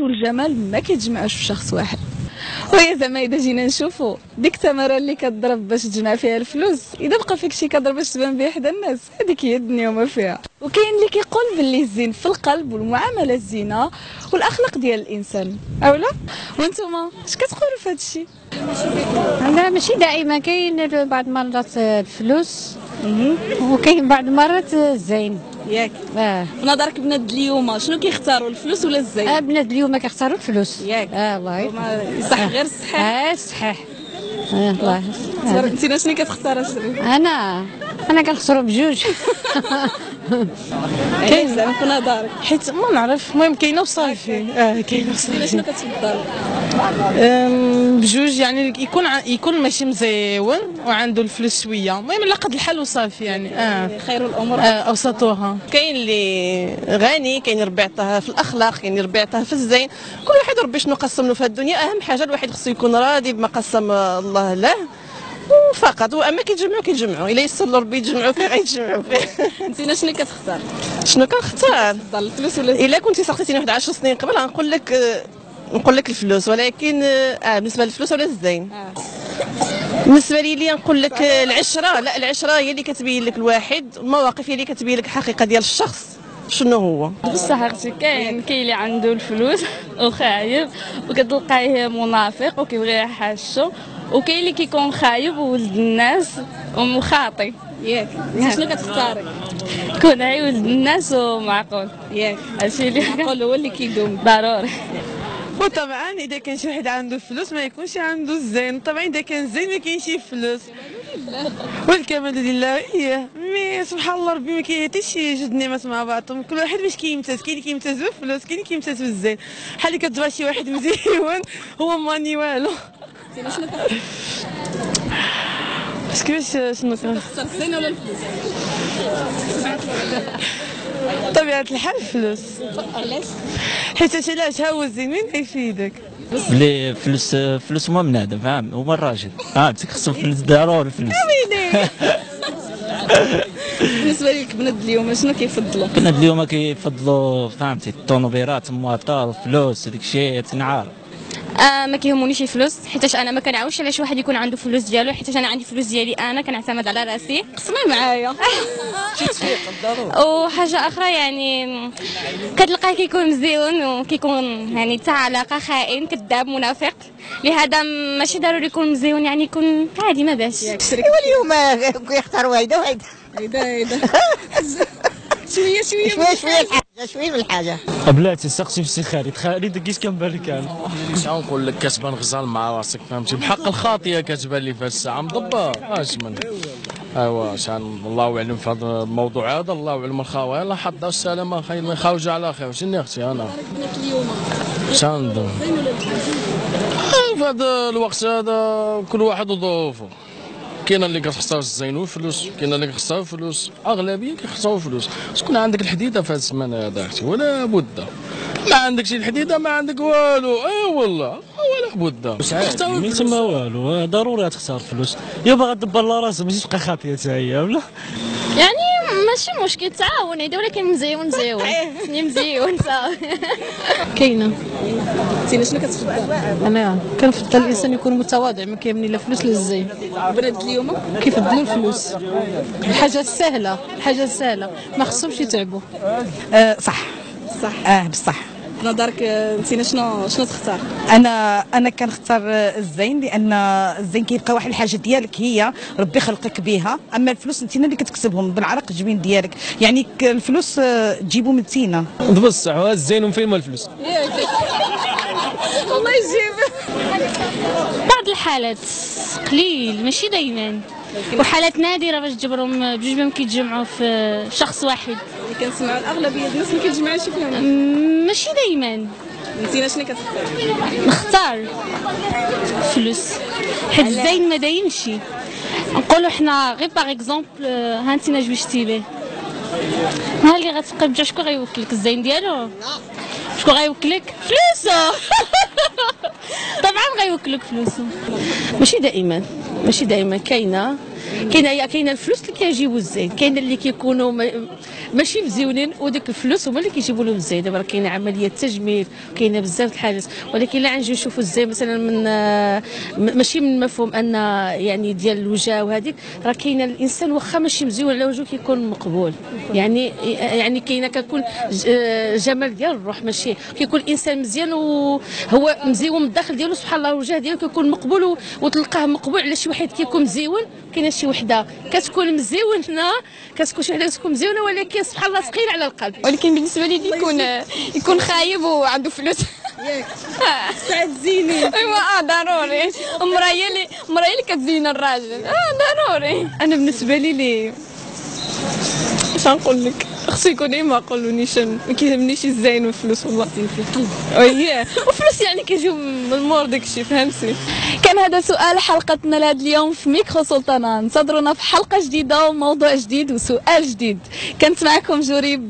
والجمال ما كيتجمعوش في شخص واحد. وهي زعما إذا جينا نشوفوا ديك التمره اللي كتضرب باش تجمع فيها الفلوس إذا بقى فيك شي كضرب باش تبان بها حدا الناس هذيك هي الدنيا وما فيها. وكاين اللي كيقول باللي الزين في القلب والمعاملة الزينة والأخلاق ديال الإنسان. أولا؟ وأنتم اش كتقولوا في هذا الشيء لا ماشي دائما كاين بعض المرات الفلوس وكاين بعض المرات الزين. ياك. آه. بنظرك بنات اليوم شنو كيختاروا الفلوس ولا الزين؟ آه، بنات اليوم كيختاروا الفلوس. ياك. آه الله يصح غير الصحيح آه صحيح. آه الله. آه. انت شنو كتختار اشري أنا أنا كنخسروا بجوج. كاين زعما في نظرك. حيت ما نعرف المهم كاينة وصافي. آه كاينة انت وصافي شنو كتفضل؟ بجوج يعني يكون يكون ماشي مزيون وعنده الفلوس شوية. المهم على قد الحال وصافي يعني. آه. خير الأمور. آه، أوسطوها. كاين اللي غني كاين ربي عطاه في الأخلاق كاين اللي ربي عطاه في الزين. كل واحد ربي شنو قسم له في الدنيا. أهم حاجة الواحد خصو يكون راضي بما قسم الله له. وفقط. وأما كيتجمعوا كيتجمعوا إلا يسر ربي يتجمعوا فيه غيتجمعوا فيه. انت شنو كتختار؟ شنو كنختار؟ الفلوس ولا؟ إلا كنتي سقطيتيني واحد 10 سنين قبل غنقول لك آه، نقول لك الفلوس ولكن آه آه، بالنسبة للفلوس ولا الزين بالنسبة لي لي نقول لك آه، العشرة لا العشرة هي اللي كتبين لك الواحد المواقف هي اللي كتبين لك الحقيقة ديال الشخص شنو هو؟ بصح أختي كاين كاين اللي عنده الفلوس وخايب وكتلقايه منافق وكيبغي يحاشو وكاين اللي كيكون خايب وولد الناس ومخاطي. ياك. شنو كتختاري؟ يكون عي ولد الناس ومعقول. ياك. هادشي اللي نقول هو اللي كيدوم. ضروري. وطبعا إذا كان شي واحد عنده فلوس ما يكونش عنده الزين. طبعا إذا كان زين ما كاينش فلوس. والكمال لله إيه mais سبحان الله ربي ما شي جوج نعمات مع بعضهم. كل واحد باش كيمتاز كاين اللي كيمتاز بالفلوس كاين اللي كيمتاز بالزين. بحال اللي كتبغى شي واحد مزيون هو ماني والو. كيفاش شنو كان الزين ولا الفلوس طبيعة الحال الفلوس علاش حيت اش علاش ها هو الزين؟ وين غيفيدك؟ بلي فلوس فلوس هما بنادم فاهم؟ هما الراجل. فهمتك خصو فلوس ضروري فلوس. بالنسبة لك بنات اليوم شنو كيفضلوا؟ كنا اليوم كيفضلوا فهمتي؟ الطونوبيرات المواطر فلوس هذيك الشيء تنعار. آه ما كيهمونيش الفلوس حيتاش أنا ما كنعاونش علاش واحد يكون عنده فلوس ديالو حيتاش أنا عندي فلوس ديالي أنا كنعتمد على راسي. قسمي معايا. وحاجة أخرى يعني كتلقاه كيكون مزيون وكيكون يعني تاع علاقة خائن كذاب منافق. لهذا ماشي ضروري يكون مزيون يعني يكون عادي ما باش. واليوم يختار واحدة واحدة هيدا هيدا شوية شوية. شوية شوية. الحاجة شوية من الحاجة. بلاتي سقسي في سي خالد خالد كيش كنبان لك أنا شنو نقول لك؟ كتبان غزال مع راسك فهمتي بحق الخاطية كتبان لي في هاد الساعة مضبه اش من. ايوا شان الله اعلم في هذا الموضوع هذا الله اعلم الخاوه يلا حظها السلامه خير من خاوجه على خير. شنو أختي أنا؟ شان في هذا الوقت هذا كل واحد وظروفه. كاين اللي كتخسر الزين والفلوس كاين اللي كتخسر الفلوس أغلبية كيخسروا الفلوس تكون عندك الحديدة في هذا الزمان هذا أختي ولا بد. ما عندك شي الحديدة ما عندك والو. إي والله ولا بد. مي تما والو. ضروري غتختار فلوس. يا باغا دبر لا راسها ماشي تبقى خاطية حتى هي ولا؟ يعني ماشي مشكل تعاون هيدا ولكن مزيون مزيون. ني مزيون صافي كاينة. انت شنو كتفضل أنا كنفضل الإنسان يكون متواضع ما كيهمني لا فلوس لا الزين. بنات اليوم؟ كيفضلوا الفلوس؟ الحاجة السهلة الحاجة السهلة. ما خصهمش يتعبوا. آه صح. صح. آه بصح. بنظرك آه، انت شنو شنو تختار؟ أنا أنا كنختار آه، الزين لأن الزين كيبقى واحد الحاجة ديالك هي ربي خلقك بها أما الفلوس انت اللي كتكسبهم بالعرق الجبين ديالك. يعني الفلوس آه، تجيبوا من تينا. بصح الزين وفين ما الفلوس؟ الله يجيب. بعض الحالات قليل ماشي دايما. وحالات نادرة باش تجبرهم بجوج بهم كيتجمعوا في شخص واحد. اللي كنسمعوا الأغلبية ديال الناس ما كيتجمعوش فيهم ماشي دايما. انت شنو كتختار؟ نختار فلوس. حيت الزين ما دايمش. نقولوا حنا غير باغ اكزومبل ها انت جوجتي به ها اللي غتبقى بجا شكون غيوكلك؟ الزين ديالو؟ شكون غيوكلك؟ فلوسه طبعا غيوكلك فلوسه ماشي دائما ماشي دائما كاينة. كاينة كاينة الفلوس اللي كيجيبوا الزين كاين اللي كيكونوا ما- ماشي مزيونين وديك الفلوس هما اللي كيجيبوا لهم الزين دابا راه كاينة عملية تجميل كاينة بزاف الحاجات ولكن لا نجيو نشوفوا الزين مثلا من آه، ماشي من مفهوم أن يعني ديال الوجه وهذيك راه كاينة الإنسان واخا ماشي مزيون على وجهه كيكون مقبول. يعني يعني كاينة كتكون آه، جمال ديال الروح. ماشي كيكون الإنسان مزيان وهو مزيون من الداخل ديالو. سبحان الله الوجه ديالو كيكون مقبول وتلقاه مقبول. على شي واحد كيكون مزيون؟ شي وحدة. كتكون مزيونة كتكون شي وحدة كتكون مزيونة ولكن سبحان الله ثقيله على القلب. ولكن بالنسبة لي يكون يكون خايب وعنده فلوس. ساعات زينين ايوا آه ضروري. المرايه اللي المرايه اللي كتزين الراجل. آه ضروري. أنا بالنسبة لي لي اش نقول لك؟ خصو يكون إيه ما قولونيش ما كيهمنيش الزين والفلوس والله. في القلب اييه وفلوس يعني كيجيو من مور داكشي فهمتي كان هذا سؤال حلقتنا لهذا اليوم في ميكرو سلطانة انتظرونا في حلقة جديدة وموضوع جديد وسؤال جديد. كانت معكم جوري